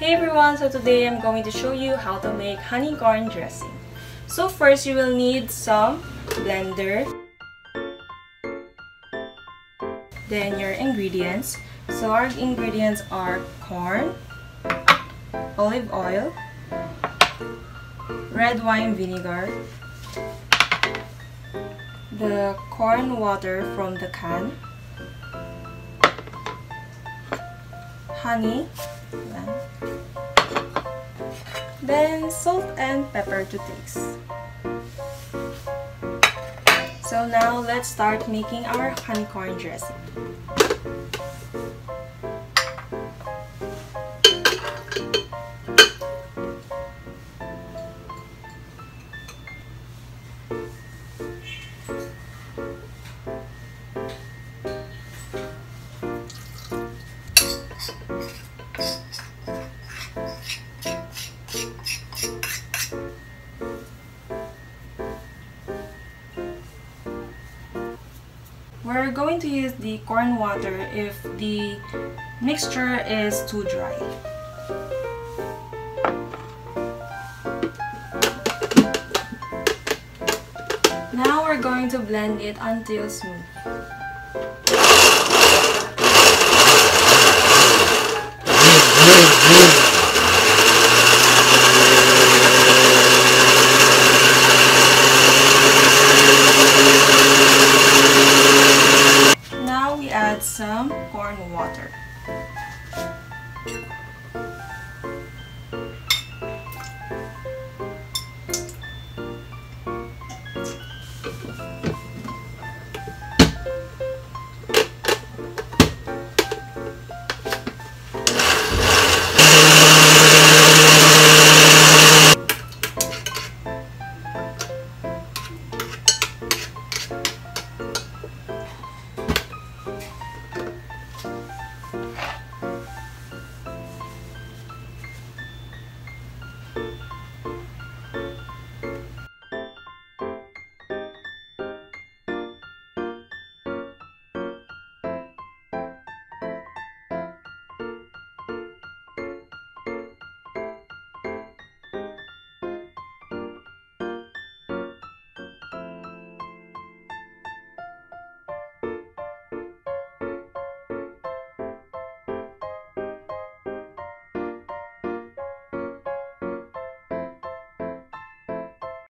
Hey everyone, so today I'm going to show you how to make honey corn dressing. So first you will need some blender, then your ingredients. So our ingredients are corn, olive oil, red wine vinegar, the corn water from the can, honey, then salt and pepper to taste. So now let's start making our honey corn dressing. We're going to use the corn water if the mixture is too dry. Now we're going to blend it until smooth. Now we add some corn water.